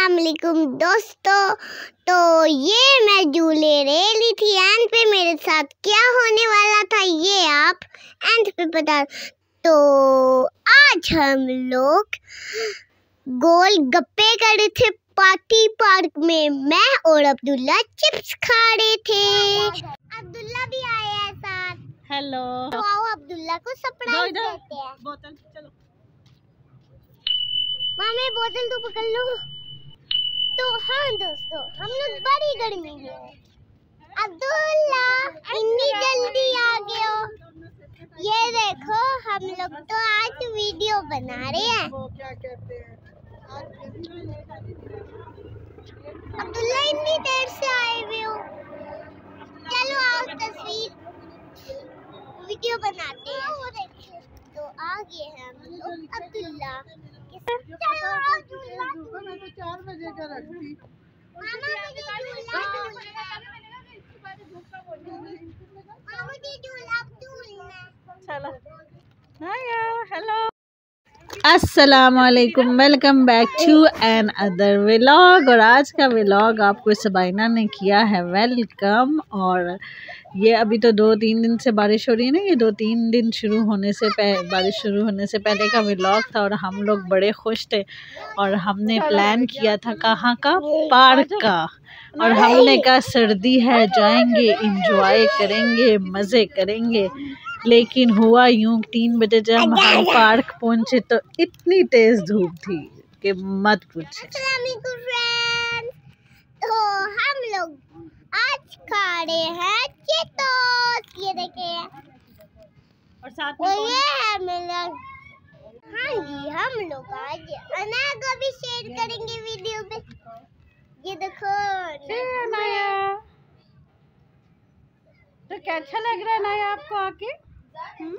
अस्सलाम वालेकुम दोस्तों। तो ये मैं झूले रेली थी एंड पे मेरे साथ क्या होने वाला था ये आप एंड पे बता। तो आज हम लोग गोल गप्पे कर रहे थे पार्टी पार्क में। मैं और अब्दुल्ला चिप्स खा रहे थे। अब्दुल्ला भी आया है साथ। हेलो तो आओ अब्दुल्ला को सरप्राइज़ देते हैं। बोतल चलो। मामे बोतल तो पकड़ लो। तो हाँ दोस्तों, हम लोग बड़ी गर्मी में अब्दुल्ला इतनी जल्दी आ गए हो। ये देखो, हम लोग तो आज वीडियो बना रहे हैं। अब्दुल्ला इतनी देर से आए हुए हो। चलो, आओ तस्वीर, वीडियो बनाते हैं। तो आ गए हैं हम लोग, अब्दुल्ला। चार बजे का चलो हेलो अस्सलाम वालेकुम welcome back to another vlog और आज का व्लॉग आपको सबाइना ने किया है. वेलकम और ये अभी तो दो तीन दिन से बारिश हो रही है ना? ये दो तीन दिन शुरू होने से पह, बारिश शुरू होने से पहले का व्लॉग था और हम लोग बड़े खुश थे और हमने प्लान किया था कहाँ का? पार्क का. और हमने कहा, सर्दी है, जाएँगे इंजॉय करेंगे, मज़े करेंगे. लेकिन हुआ यूँ तीन बजे जब हम पार्क पहुँचे तो इतनी तेज धूप थी कि मत पूछे तो हम लोग आज खा रहे हैं चितोस। ये देखिए। और साथ तो ये है मेरा। हाँ जी हम लोग आज अना को भी शेयर करेंगे वीडियो पे ये देखो तो कैसा लग रहा है नया आपको आके? हम्म,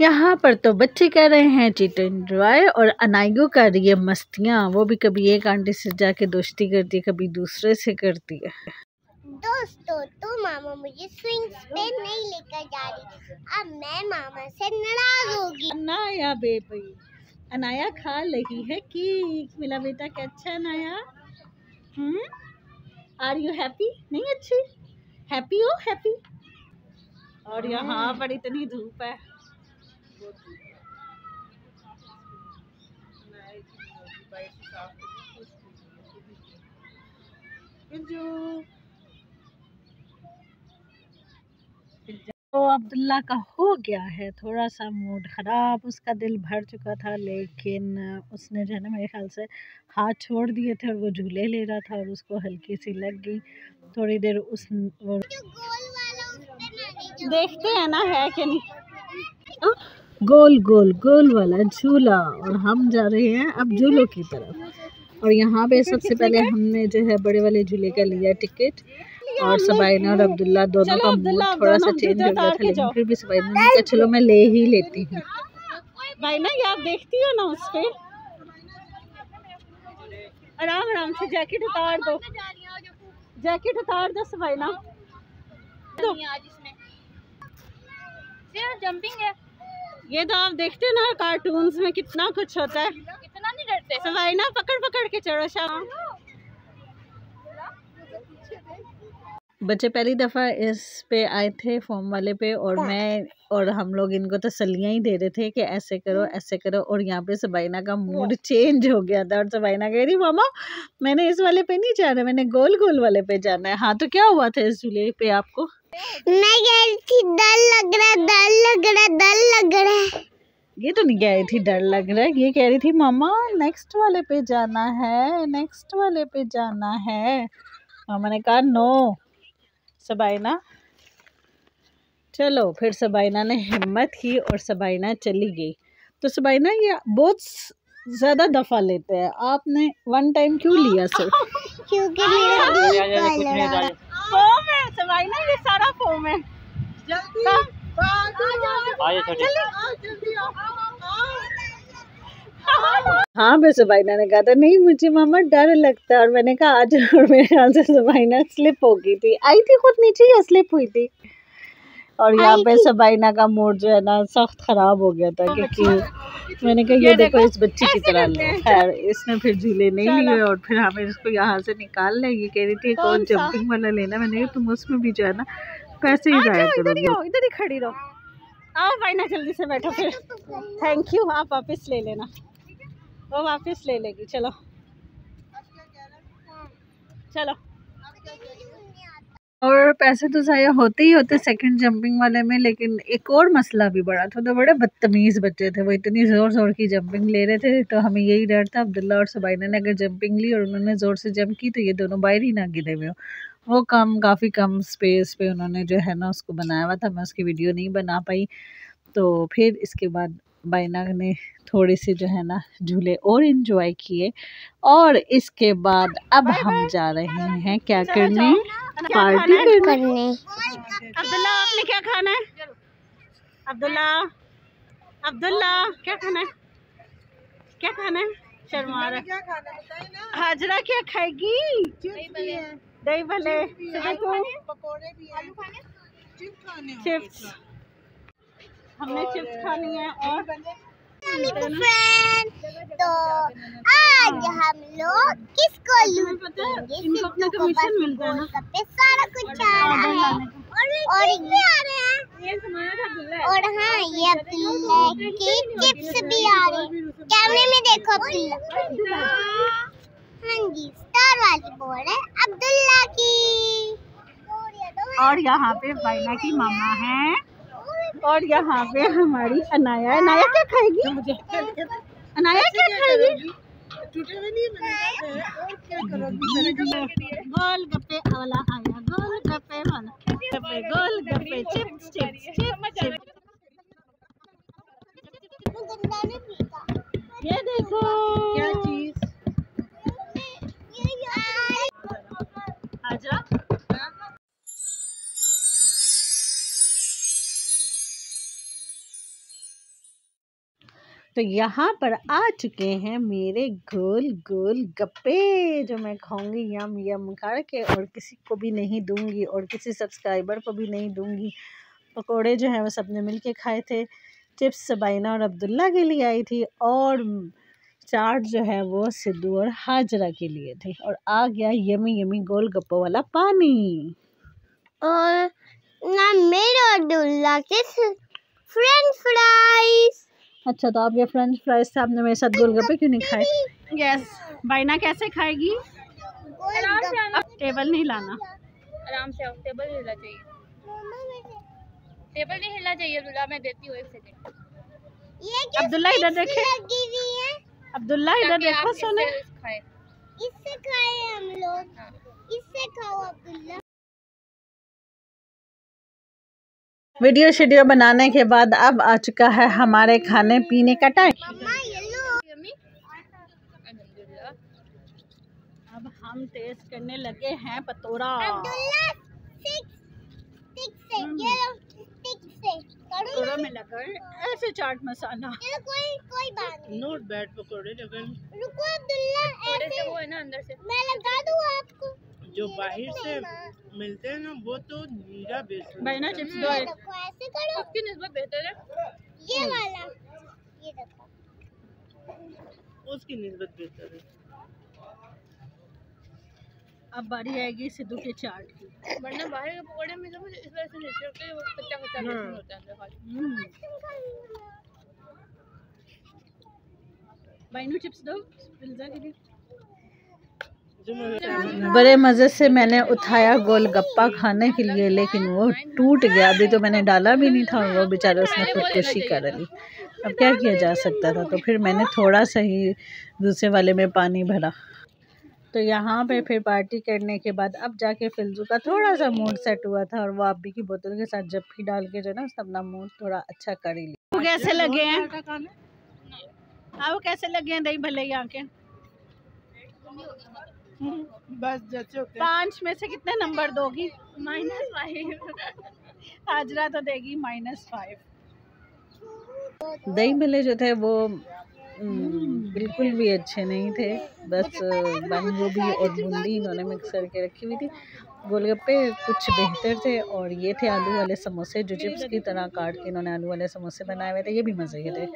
यहाँ पर तो बच्चे कर रहे हैं चिट एंजॉय और अनाइगो कर रही है मस्तियाँ। वो भी कभी एक आंटी से जाके दोस्ती करती है कभी दूसरे से करती है। दोस्तों तो मामा मुझे स्विंग्स पे नहीं लेकर जा रही। अब मैं मामा से नाराज़ होगी। अनाया बेबी अनाया खा रही है कि मिला बेटा क्या अच्छा Anaya? Hmm? Are you happy नहीं अच्छी। हैप्पी हो हैप्पी और यहाँ पर इतनी धूप है। जो तो अब्दुल्ला का हो गया है थोड़ा सा मूड ख़राब उसका दिल भर चुका था लेकिन उसने जो है ना मेरे ख्याल से हाथ छोड़ दिए थे और वो झूले ले रहा था और उसको हल्की सी लग गई। थोड़ी देर उस वो देखते हैं ना है कि नहीं? हाँ, गोल गोल गोल वाला झूला और हम जा रहे हैं अब झूलों की तरफ़। और यहाँ पे सबसे पहले हमने जो है बड़े वाले झूले का लिया टिकट। और सबाइना और अब्दुल्ला दोनों का मूड थोड़ा सा चेंज हो गया था लेकिन फिर भी सबाइना ने कहा चलो मैं ले ही लेती हूँ। भाई ना आप देखती हो ना उस पे आराम आराम से जैकेट उतार दो। जैकेट उतार दो सबाइना जंपिंग है ये तो आप देखते हो ना कार्टून्स में कितना कुछ होता है। कितना नहीं डरते? सबाइना पकड़ पकड़ के चढ़ो शाम बच्चे पहली दफ़ा इस पे आए थे फॉर्म वाले पे और मैं और हम लोग इनको तसलियाँ ही दे रहे थे कि ऐसे करो ऐसे करो और यहाँ पे सबाइना का मूड चेंज हो गया था और सबाइना कह रही मामा मैंने इस वाले पे नहीं जाना मैंने गोल गोल वाले पे जाना है। हाँ तो क्या हुआ था इस झूले पे आपको? मैं कह रही थी डर लग रहा है डर लग रहा है डर लग रहा। है ये तो नहीं कह रही थी डर लग रहा है ये कह रही थी मामा नेक्स्ट वाले पे जाना है नेक्स्ट वाले पे जाना है। मामा ने कहा नो सबाइना। चलो फिर सबाइना ने हिम्मत की और सबाइना चली गई। तो सबाइना ये बहुत ज़्यादा दफ़ा लेते हैं। आपने वन टाइम क्यों लिया सिर्फ़ क्योंकि मेरा है फोम है सबाइना ये सारा फोम है। हाँ मैं सुबाइना ने कहा था नहीं मुझे मामा डर लगता है। और मैंने कहा आज और मेरे ख्याल से सुबाइना स्लिप हो गई थी। आई थी खुद नीचे या स्लिप हुई थी? और यहाँ पे सबाइना का मूड जो है ना सख्त ख़राब हो गया था क्योंकि मैंने कहा ये देखो इस बच्ची की तरह लो। खैर इसने फिर झूले नहीं लिए और फिर हमें इसको यहाँ से निकाल लें। ये कह रही थी कौन जंपिंग वाला लेना। मैंने कहा तुम उसमें भी जो है ना पैसे ही जाया करोगे। इधर ही खड़ी रहो। आओ बाइना जल्दी से बैठो फिर। थैंक यू आप वापस ले लेना। वो वापस ले लेगी, चलो। चलो। और पैसे तो ज़ाया होते ही होते सेकंड जंपिंग वाले में, लेकिन एक और मसला भी बड़ा था तो बड़े बदतमीज़ बच्चे थे, वो इतनी ज़ोर ज़ोर की जंपिंग ले रहे थे तो हमें यही डर था, अब्दुल्ला और सुबाइना ने अगर जंपिंग ली और उन्होंने ज़ोर से जंप की तो ये दोनों बाहर ही ना गिरे हुए वो कम काफ़ी कम स्पेस पे उन्होंने जो है ना, उसको बनाया हुआ था, मैं उसकी वीडियो नहीं बना पाई। तो फिर इसके बाद बाइना ने थोड़ी सी जो है ना झूले और इन्जॉय किए और इसके बाद अब हम जा रहे हैं क्या करने? पार्टी करने। अब्दुल्ला आपने क्या खाना है? अब्दुल्ला अब्दुल्ला क्या खाना है? क्या खाना है? शर्मा रहा हाजरा क्या खाएगी? दही भले। चिप्स। हमने चिप्स खानी है और तो आज हम लोग किसको लूटेंगे कमीशन मिलता है ना? सारा कुछ आ रहा है। और ये आ रहे हैं। और हाँ ये अब्दुल्ला के चिप्स भी आ रहे हैं। कैमरे में देखो अब्दुल्ला हाँ। जी स्टार वाली बोल है अब्दुल्ला की। और यहाँ पे बाइना की मामा है। और यहाँ पे हमारी अनाया अनाया क्या खाएगी? अनाया क्या खाएगी? गोल गप्पे वाला आया गोल गप्पे वाला। गप्पे गोल गप्पे चिप्स चिप्स चिप्स चिप्स। ये देखो। क्या चीज़? तो यहाँ पर आ चुके हैं मेरे गोल गोल गप्पे, जो मैं खाऊँगी यम यम करके और किसी को भी नहीं दूँगी और किसी सब्सक्राइबर को भी नहीं दूँगी। पकोड़े जो हैं वो सबने मिल के खाए थे। चिप्स सबाइना और अब्दुल्ला के लिए आई थी और चाट जो है वो सिद्धू और हाजरा के लिए थे। और आ गया यमी यमी गोल गप्पों वाला पानी। और ना मेरे अब्दुल्ला के फ्रेंच फ्राइज अच्छा तो आप ये फ्रेंच फ्राइज से आपने मेरे साथ गोलगप्पे क्यों नहीं खाए? यस बाइना कैसे खाएगी? अब टेबल नहीं लाना आराम से आओ टेबल हिलना चाहिए। टेबल नहीं हिलना चाहिए दुल्हा मैं देती हूँ एक सेकंड ये क्या अब्दुल्ला इधर देखे। है? अब्दुल्ला इधर देखो सोने। इससे इससे खाए हम लोग। इससे खाओ अब्दुल्ला। वीडियो शेडियो बनाने के बाद अब आ चुका है हमारे खाने पीने का टाइम अब हम टेस्ट करने लगे हैं पतोरा अब्दुल्ला सिक्स सिक्स से ये लो सिक्स से। करो पतोरा में लगा ऐसे चाट मसाला। कोई कोई बात नोट बैड पकौड़े लेकिन रुको अब्दुल्ला ऐसे। वो है ना अंदर से। मैं लगा दूँ आपको? जो बाहर से मिलते हैं ना वो तो नीरा बेस बाइना चिप्स दो ऐसे करो। उसकी निस्बत बेहतर है। ये वाला। ये देखो। उसकी निस्बत बेहतर है। अब बारी आएगी सिद्धू के चाट की। वरना बाहर के पकौड़े में जब इस वजह से नहीं छिड़कते वो कच्चा कच्चा बेसन होता है अंदर खाली। बाइनू चिप्स दो पिज्जा के लिए। बड़े मज़े से मैंने उठाया गोलगप्पा खाने के लिए, लेकिन वो टूट गया। अभी तो मैंने डाला भी नहीं था वो बेचारा उसने खुदकुशी कर ली। अब क्या किया जा सकता था? तो फिर मैंने थोड़ा सा ही दूसरे वाले में पानी भरा। तो यहाँ पे फिर पार्टी करने के बाद अब जाके फिल्जू का थोड़ा सा मूड सेट हुआ था और वो आबी की बोतल के साथ जब भी डाल के जो ना उसने अपना मूड थोड़ा अच्छा कर ही लिया। कैसे लगे हैं? आपको कैसे लगे हैं दही भले यहाँ के? बस जैसे पाँच में से कितने नंबर दोगी? माइनस फाइव हाजरा तो देगी माइनस फाइव दही भले जो थे वो बिल्कुल भी अच्छे नहीं थे। बस बंद गोभी और बूंदी इन्होंने मिक्स करके रखी हुई थी। गोलगप्पे कुछ बेहतर थे और ये थे आलू वाले समोसे जो चिप्स की तरह काट के इन्होंने आलू वाले समोसे बनाए हुए थे ये भी मज़े के थे।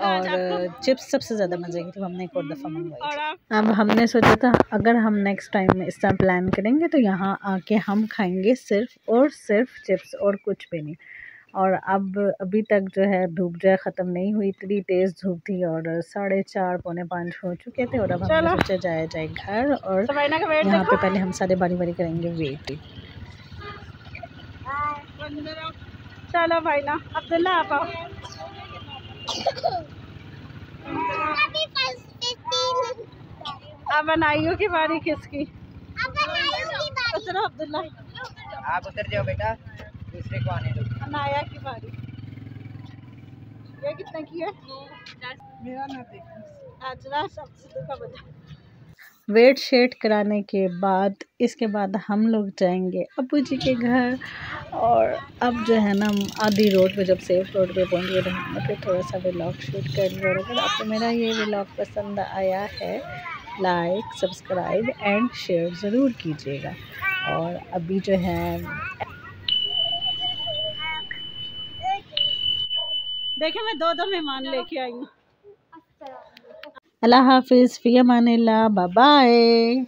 और चिप्स सबसे ज़्यादा मज़े की थी हमने एक और दफ़ा मंगवाई अब हमने सोचा था अगर हम नेक्स्ट टाइम इस तरह प्लान करेंगे तो यहाँ आके हम खाएँगे सिर्फ़ और सिर्फ़ चिप्स और कुछ भी नहीं। और अब अभी तक जो है धूप जो है ख़त्म नहीं हुई इतनी तेज़ धूप थी और साढ़े चार पौने पाँच हो चुके थे और अब हम सोचा जाया जाए घर और यहाँ पे पहले हम सारे बारी बारी करेंगे वेट। चलो भाई ना अब्दुल्ला आप आओ अब बनाइयो की बारी किसकी? उतरो अब्दुल्ला। आप उतर जाओ बेटा। दूसरे को आने दो। अनाया की बारी। ये कितने की है मेरा ना देख। सबसे का बता। वेट शेट कराने के बाद इसके बाद हम लोग जाएँगे अबू जी के घर। और अब जो है ना आधी रोड पे जब सेफ़ रोड पे पहुँच गए तो हमने फिर थोड़ा सा व्लॉग शूट कर लिया और अगर आपको मेरा ये व्लॉग पसंद आया है लाइक सब्सक्राइब एंड शेयर ज़रूर कीजिएगा। और अभी जो है देखे मैं दो दो मेहमान लेके आई हूँ। अल्लाह हाफिज़ फ़ी अमान बाय